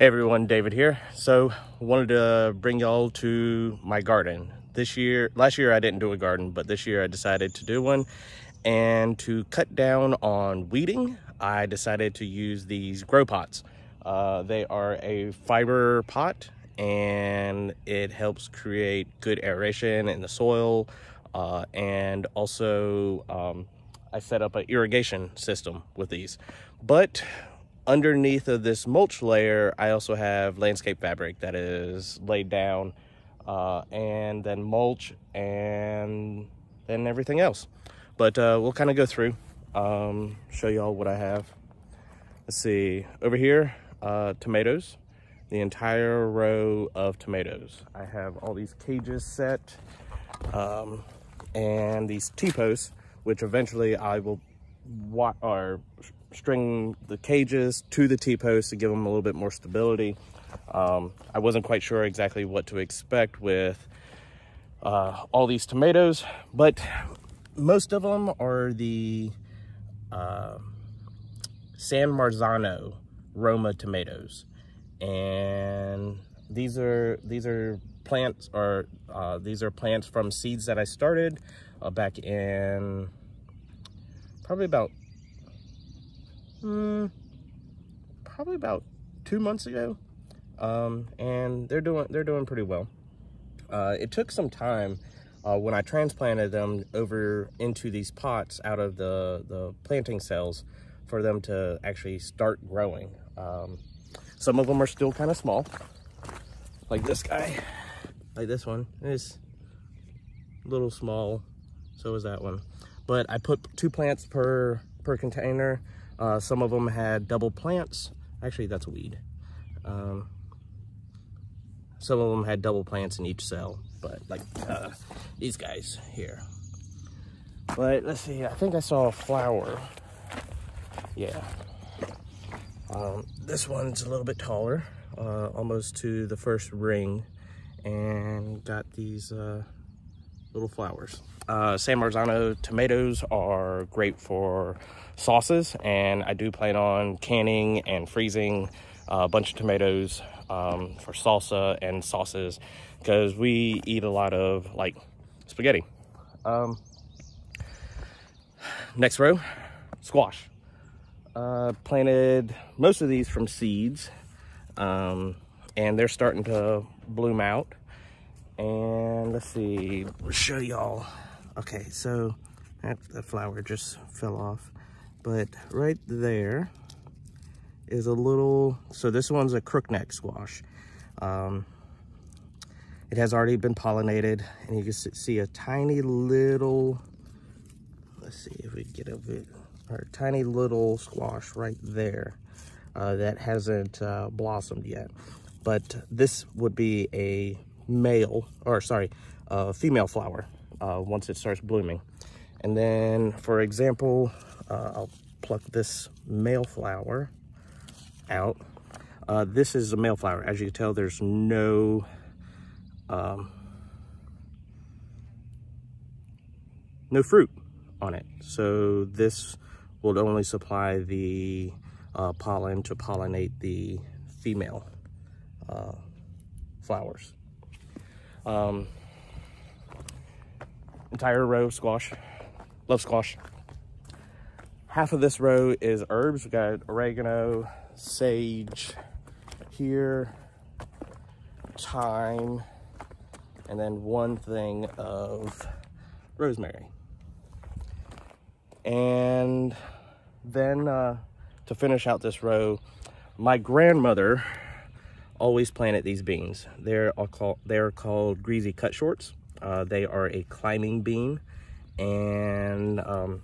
Everyone, David here. So I wanted to bring y'all to my garden. This year, last year I didn't do a garden, but this year I decided to do one. And to cut down on weeding, I decided to use these grow pots. Uh, they are a fiber pot and it helps create good aeration in the soil. Uh, and also um, I set up an irrigation system with these. But underneath of this mulch layer, I also have landscape fabric that is laid down uh, and then mulch and then everything else. But uh, we'll kind of go through, um, show y'all what I have. Let's see, over here, uh, tomatoes, the entire row of tomatoes. I have all these cages set um, and these T-posts, which eventually I will what or string the cages to the T-post to give them a little bit more stability. Um, I wasn't quite sure exactly what to expect with uh, all these tomatoes, but most of them are the uh, San Marzano Roma tomatoes. And these are, these are plants or uh, these are plants from seeds that I started uh, back in probably about mm, probably about two months ago. Um, and they're doing they're doing pretty well. Uh, it took some time uh, when I transplanted them over into these pots out of the, the planting cells for them to actually start growing. Um, some of them are still kind of small, like this guy, like this one is a little small. So is that one. But I put two plants per per container uh, some of them had double plants. Actually, that's a weed. Um, some of them had double plants in each cell, but like uh, these guys here. But let's see, I think I saw a flower. Yeah. Um, this one's a little bit taller, uh, almost to the first ring, and got these uh, little flowers. Uh, San Marzano tomatoes are great for sauces and I do plan on canning and freezing a bunch of tomatoes um, for salsa and sauces because we eat a lot of like spaghetti. Um, next row, squash. Uh, planted most of these from seeds um, and they're starting to bloom out. And let's see, we'll show y'all. Okay, so that, that flower just fell off but right there is a little, so this one's a crookneck squash. Um, it has already been pollinated and you can see a tiny little, let's see if we get a bit, or tiny little squash right there uh, that hasn't uh, blossomed yet. But this would be a male, or sorry, a female flower uh, once it starts blooming. And then, for example, uh, I'll pluck this male flower out. Uh, this is a male flower. As you can tell, there's no um, no fruit on it. So this will only supply the uh, pollen to pollinate the female uh, flowers. Um, entire row squash. Love squash half of this row is herbs. We got oregano, sage here, thyme, and then one thing of rosemary. And then uh, to finish out this row, my grandmother always planted these beans. They're called they're called greasy cut shorts. Uh, they are a climbing bean, and um,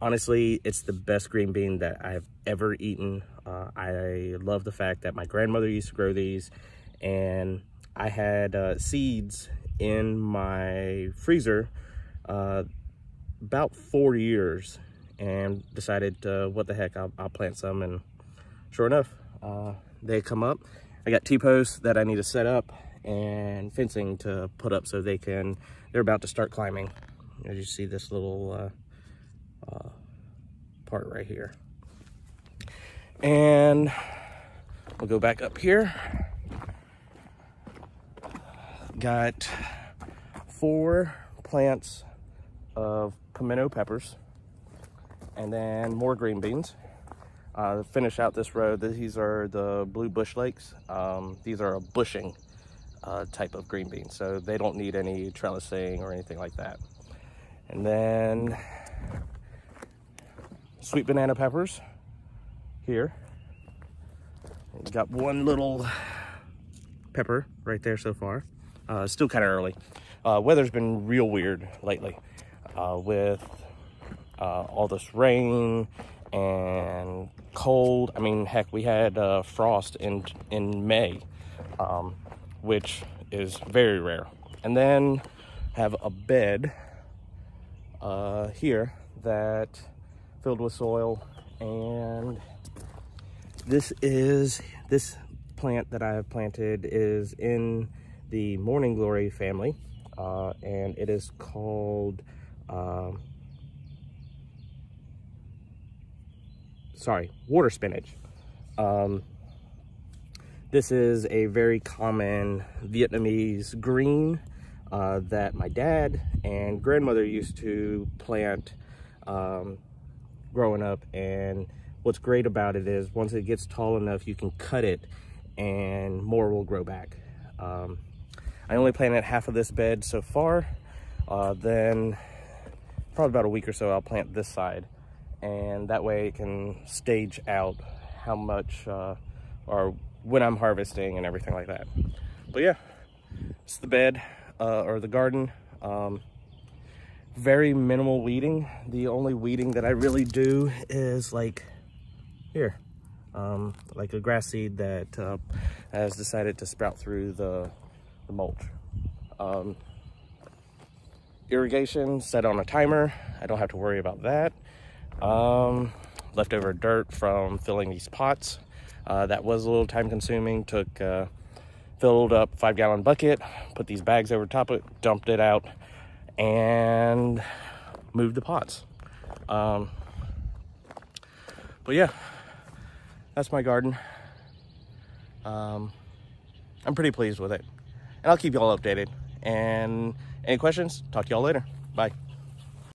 honestly, it's the best green bean that I've ever eaten. Uh, I love the fact that my grandmother used to grow these and I had uh, seeds in my freezer uh, about four years and decided uh, what the heck, I'll, I'll, plant some and sure enough, uh, they come up. I got T-posts that I need to set up and fencing to put up so they can, they're about to start climbing. As you see this little uh, uh, part right here. And we'll go back up here. Got four plants of pimento peppers and then more green beans. Uh, finish out this row, these are the blue bush lakes. Um, these are a bushing uh, type of green beans, so they don't need any trellising or anything like that. And then sweet banana peppers here. We've Got one little pepper right there so far. Uh, still kind of early. Uh, weather's been real weird lately uh, with uh, all this rain and cold. I mean, heck, we had uh, frost in in May, um, which is very rare. And then have a bed uh, here that filled with soil and this is this plant that I have planted is in the morning glory family uh, and it is called um, sorry water spinach um, this is a very common Vietnamese green uh, that my dad and grandmother used to plant um, growing up. And what's great about it is once it gets tall enough, you can cut it and more will grow back. Um, I only planted half of this bed so far. Uh, then probably about a week or so, I'll plant this side. And that way it can stage out how much uh, or when I'm harvesting and everything like that. But yeah, it's the bed uh, or the garden. Um, very minimal weeding. The only weeding that I really do is like here, um, like a grass seed that uh, has decided to sprout through the, the mulch. Um, irrigation set on a timer. I don't have to worry about that. Um, leftover dirt from filling these pots. Uh, that was a little time consuming. Took uh, filled up five gallon bucket, put these bags over top of it, dumped it out, and moved the pots. Um, but yeah, that's my garden. Um, I'm pretty pleased with it. And I'll keep y'all updated. And any questions, talk to y'all later. Bye.